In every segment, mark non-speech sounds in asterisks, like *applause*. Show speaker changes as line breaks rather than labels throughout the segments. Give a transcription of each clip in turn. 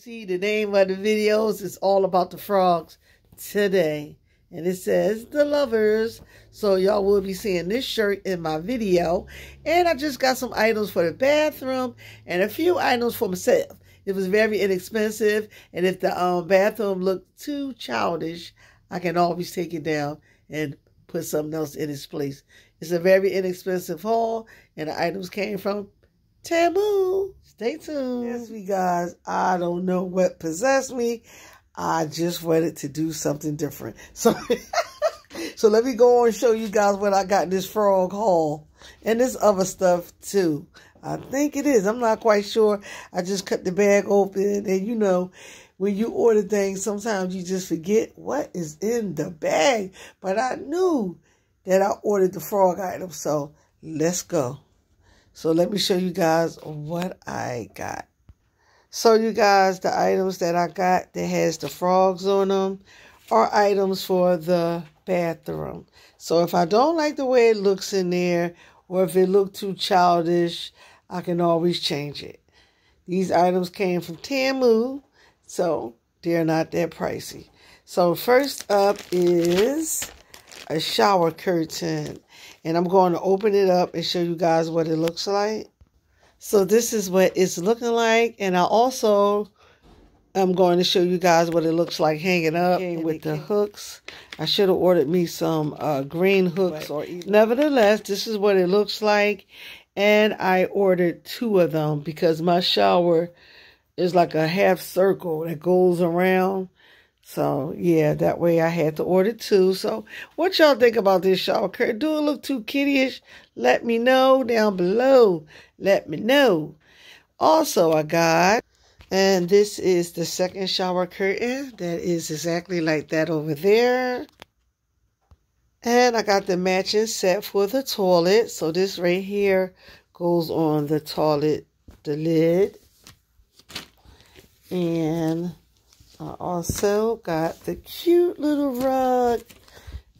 see, the name of the videos is all about the frogs today. And it says the lovers. So y'all will be seeing this shirt in my video. And I just got some items for the bathroom and a few items for myself. It was very inexpensive. And if the um, bathroom looked too childish, I can always take it down and put something else in its place. It's a very inexpensive haul. And the items came from Temu. Stay tuned. Yes, we guys, I don't know what possessed me. I just wanted to do something different. *laughs* So, so let me go on and show you guys what I got in this frog haul. And this other stuff too. I think it is. I'm not quite sure. I just cut the bag open. And you know, when you order things, sometimes you just forget what is in the bag. But I knew that I ordered the frog item. So let's go. So let me show you guys what I got. So you guys, the items that I got that has the frogs on them are items for the bathroom. So if I don't like the way it looks in there, or if it look too childish, I can always change it. These items came from Temu, so they're not that pricey. So first up is a shower curtain. And I'm going to open it up and show you guys what it looks like. So this is what it's looking like. And I also am going to show you guys what it looks like hanging up with the hooks. I should have ordered me some uh, green hooks. or Nevertheless, this is what it looks like. And I ordered two of them because my shower is like a half circle that goes around. So, yeah, that way I had to order two. So, what y'all think about this shower curtain? Do it look too kiddyish? Let me know down below. Let me know. Also, I got, and this is the second shower curtain. That is exactly like that over there. And I got the matching set for the toilet. So, this right here goes on the toilet, the lid. And I also got the cute little rug.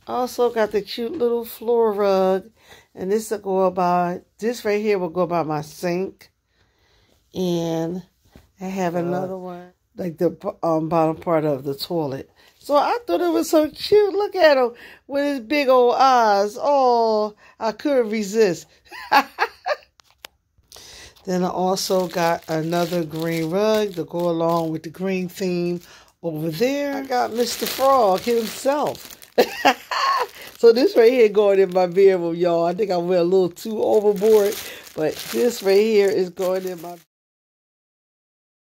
Also got the cute little floor rug. And this will go about, this right here will go by my sink. And I have another one, like the um, bottom part of the toilet. So I thought it was so cute. Look at him with his big old eyes. Oh, I couldn't resist. *laughs* Then I also got another green rug to go along with the green theme over there. I got Mr. Frog himself. *laughs* so this right here going in my bedroom, y'all. I think I went a little too overboard, but this right here is going in my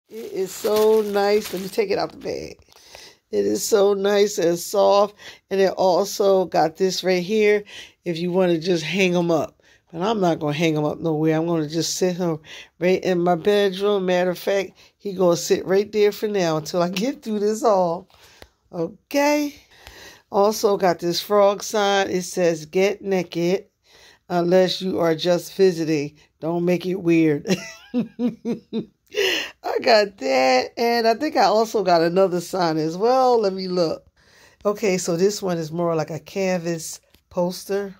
It is so nice. Let me take it out the bag. It is so nice and soft. And it also got this right here if you want to just hang them up. But I'm not going to hang him up nowhere. I'm going to just sit him right in my bedroom. Matter of fact, he going to sit right there for now until I get through this all. Okay. Also got this frog sign. It says, get naked unless you are just visiting. Don't make it weird. *laughs* I got that. And I think I also got another sign as well. Let me look. Okay, so this one is more like a canvas poster.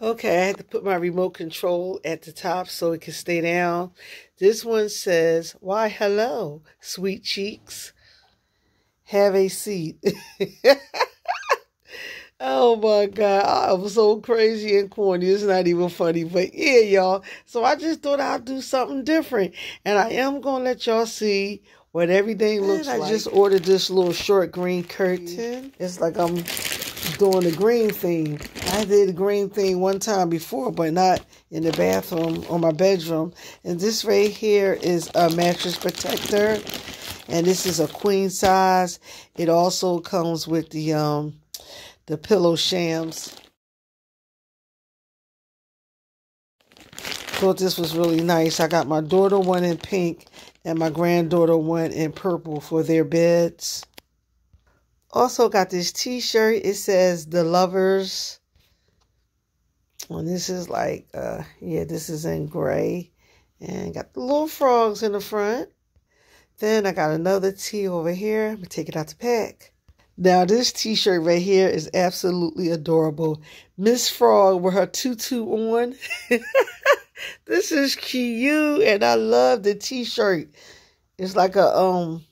Okay, I had to put my remote control at the top so it can stay down. This one says, Why, hello, sweet cheeks. Have a seat. *laughs* oh my God. I'm so crazy and corny. It's not even funny. But yeah, y'all. So I just thought I'd do something different. And I am going to let y'all see what everything looks and like. I just ordered this little short green curtain. Mm-hmm. It's like I'm doing the green thing. I did the green thing one time before, but not in the bathroom or my bedroom. And this right here is a mattress protector. And this is a queen size. It also comes with the um the pillow shams. Thought this was really nice. I got my daughter one in pink and my granddaughter one in purple for their beds. Also got this t-shirt. It says The Lovers. And this is like, uh, yeah, this is in gray. And got the little frogs in the front. Then I got another tee over here. I'm going to take it out the pack. Now, this t-shirt right here is absolutely adorable. Miss Frog with her tutu on. *laughs* this is cute, and I love the t-shirt. It's like a um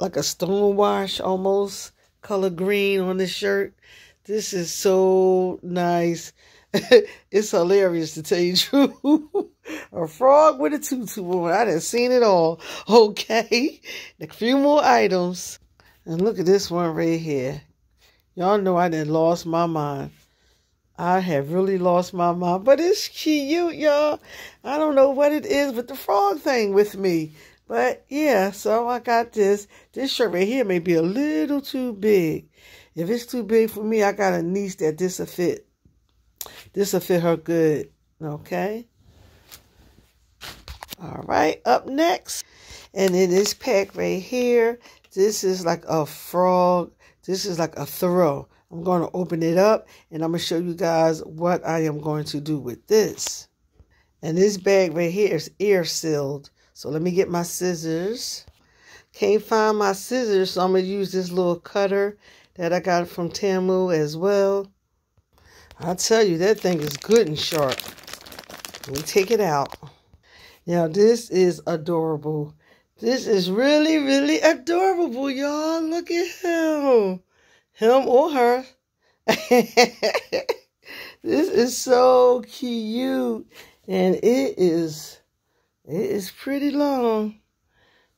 like a stone wash almost color green on this shirt. This is so nice. *laughs* it's hilarious to tell you *laughs* truth. a frog with a tutu on. I done seen it all. *laughs* Okay. A few more items. And look at this one right here. Y'all know I done lost my mind. I have really lost my mind. But it's cute, y'all. I don't know what it is with the frog thing with me. But yeah, so I got this. This shirt right here may be a little too big. If it's too big for me, I got a niece that this will fit. This will fit her good. Okay. All right, up next. And in this pack right here, this is like a frog. This is like a throw. I'm going to open it up and I'm going to show you guys what I am going to do with this. And this bag right here is air sealed. So let me get my scissors. Can't find my scissors, so I'm going to use this little cutter that I got from Temu as well. I tell you, that thing is good and sharp. Let me take it out. Now, this is adorable. This is really, really adorable, y'all. Look at him him or her. *laughs* this is so cute. And it is it is pretty long.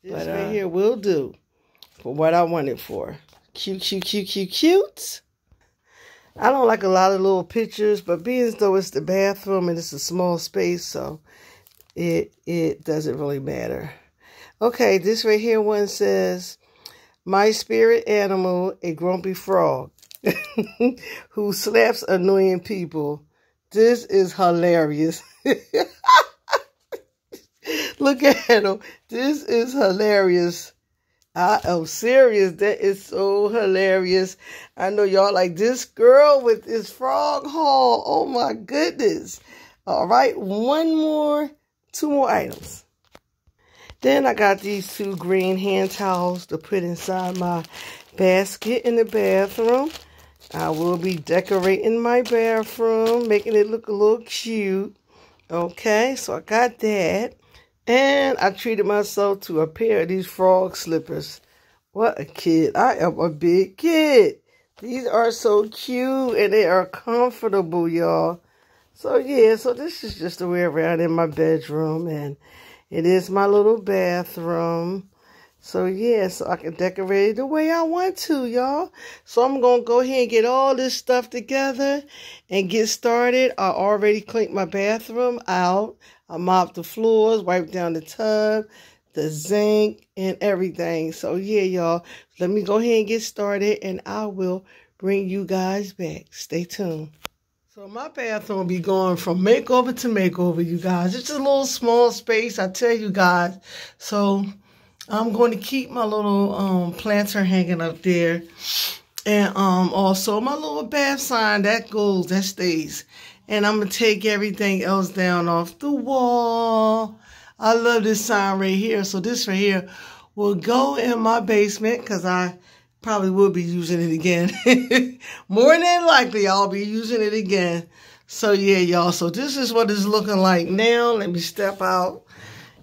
This but, right uh, here will do for what I want it for. Cute, cute, cute, cute, cute. I don't like a lot of little pictures, but being as though it's the bathroom and it's a small space, so it it doesn't really matter. Okay, this right here one says, my spirit animal, a grumpy frog *laughs* who slaps annoying people. This is hilarious. *laughs* *laughs* Look at him. This is hilarious. I am serious. That is so hilarious. I know y'all like this girl with this frog haul. Oh my goodness. All right, one more, two more items. Then I got these two green hand towels to put inside my basket in the bathroom. I will be decorating my bathroom, making it look a little cute. Okay, so I got that. And I treated myself to a pair of these frog slippers. What a kid. I am a big kid. These are so cute and they are comfortable, y'all. So, yeah, so this is just the way around in my bedroom. And it is my little bathroom. So, yeah, so I can decorate it the way I want to, y'all. So, I'm going to go ahead and get all this stuff together and get started. I already cleaned my bathroom out. I mopped the floors, wiped down the tub, the zinc, and everything. So, yeah, y'all, let me go ahead and get started, and I will bring you guys back. Stay tuned. So my bathroom be going from makeover to makeover, you guys. It's a little small space, I tell you guys. So I'm going to keep my little um, planter hanging up there. And um, also my little bath sign, that goes, that stays. And I'm going to take everything else down off the wall. I love this sign right here. So this right here will go in my basement because I probably will be using it again. *laughs* More than likely, I'll be using it again. So, yeah, y'all. So, this is what it's looking like now. Let me step out.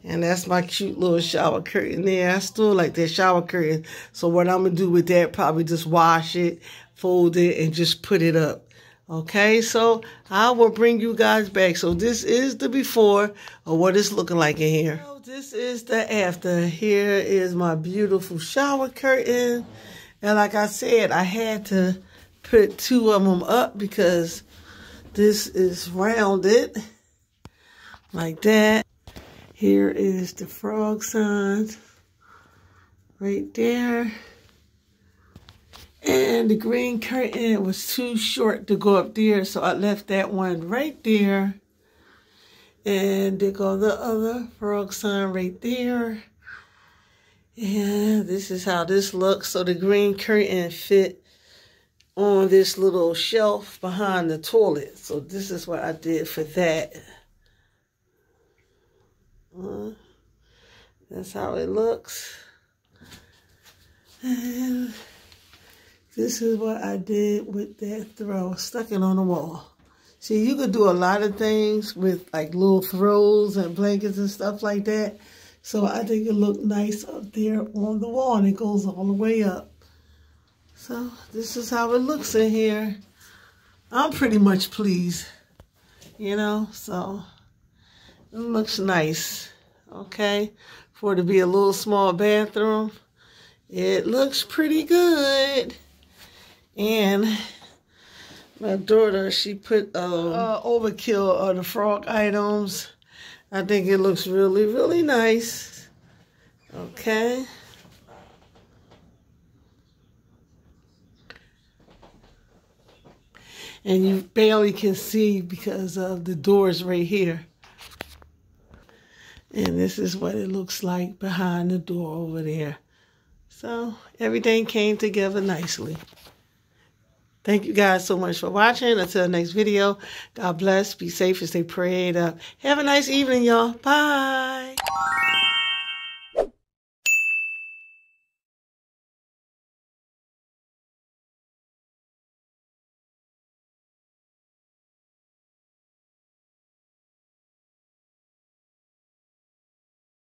And that's my cute little shower curtain there. I still like that shower curtain. So, what I'm going to do with that, probably just wash it, fold it, and just put it up. Okay, so I will bring you guys back. So, this is the before of what it's looking like in here. So, this is the after. Here is my beautiful shower curtain. And like I said, I had to put two of them up because this is rounded like that. Here is the frog signs right there. And the green curtain was too short to go up there, so I left that one right there. And there go the other frog sign right there. And this is how this looks. So the green curtain fit on this little shelf behind the toilet. So this is what I did for that. Uh, that's how it looks. And this is what I did with that throw. Stuck it on the wall. See, you could do a lot of things with like little throws and blankets and stuff like that. So I think it looked nice up there on the wall and it goes all the way up. So this is how it looks in here. I'm pretty much pleased, you know, so it looks nice, okay? For it to be a little small bathroom, it looks pretty good. And my daughter, she put um, uh, overkill on the frog items. I think it looks really, really nice. Okay. and you barely can see because of the doors right here. And this is what it looks like behind the door over there. So everything came together nicely. Thank you guys so much for watching. Until next video, God bless. Be safe and stay prayed up. Have a nice evening, y'all. Bye.